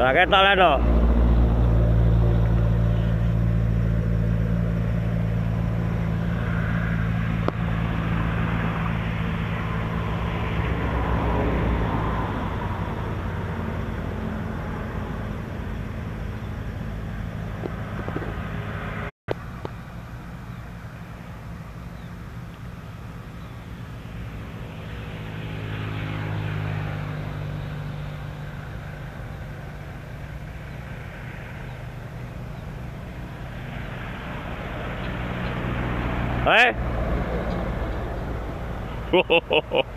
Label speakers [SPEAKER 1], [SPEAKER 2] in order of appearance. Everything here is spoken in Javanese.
[SPEAKER 1] Lah
[SPEAKER 2] ketok lah toh.
[SPEAKER 3] 哎，吼吼吼。